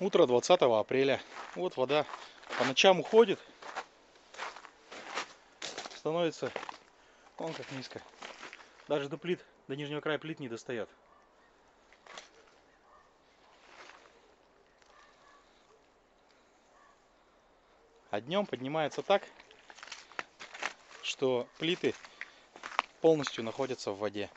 Утро 20 апреля. Вот вода по ночам уходит. Становится он как низко. Даже до плит, до нижнего края плит не достает. А днем поднимается так, что плиты полностью находятся в воде.